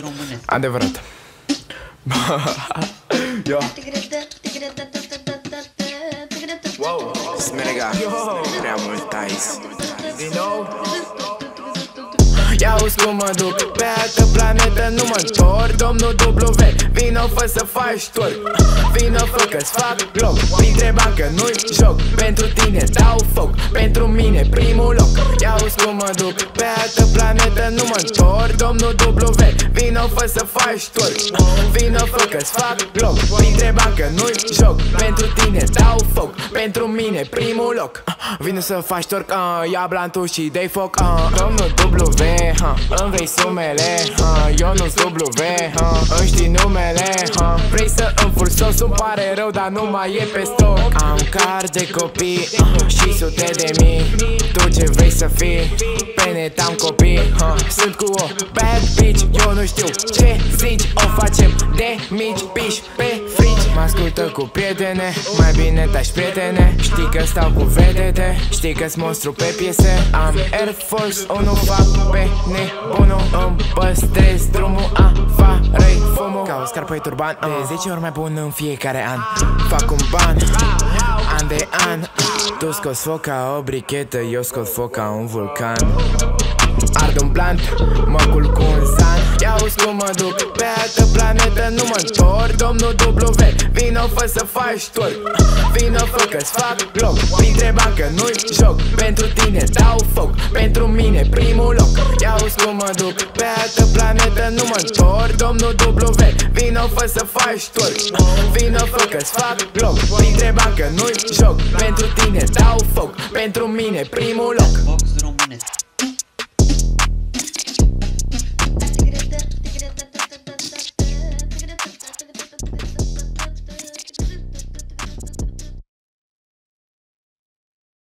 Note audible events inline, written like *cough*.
românesc. Adevărat. *laughs* Yo. Wow, smerega. Prea mult ice. Din nou. Ia uzi cum mă duc Pe altă planetă nu mă întorc Domnul W Vino fă să faci twerk Vino fă că-ți fac loc Printre că nu-i joc Pentru tine dau foc Pentru mine primul loc. Ia uzi cum mă duc. Pe altă planetă nu mă întorc. Domnul W Vino fă să faci twerk Vino fă că-ți fac loc. Printre că nu-i joc. Pentru tine dau foc. Pentru mine primul loc. Vino să faci twerk uh, Ia blantul și dai foc uh, Domnul W ha Îmi vrei sumele, ha Eu nu-s W, ha Îmi știi numele, ha Vrei să îmi fur sos, îmi pare rău Dar nu mai e pe stoc. Am car de copii uh, și sute de mii Tu ce vrei să fii? Pe net am copii, ha. Sunt cu o bad bitch Eu nu știu ce zici O facem de mici piși pe frici. Mă ascultă cu prietene Mai bine tași prietene. Știi că stau cu vedete Știi că-s monstru pe piese. Am Air Force 1 fac pe nebunul. Îmi păstrez drumul afară-i fumul. Ca o scarpă turban De 10 ori mai bun în fiecare an. Fac un ban An de an. Tu scoți foc ca o brichetă Eu scot foc ca un vulcan. Ard un blunt, mă Ia uzi cum mă duc. Pe altă planetă nu mă întorc. Domnul W Vino fă să faci twerk Vino fă că-ți fac loc. Printre că nu-i joc. Pentru tine dau foc. Pentru mine primul loc. Ia uzi cum mă duc. Pe altă planetă nu mă întorc. Domnul W Vino fă să faci twerk Vino fă că-ți fac loc. Printre că nu-i joc. Pentru tine dau foc. Pentru mine primul loc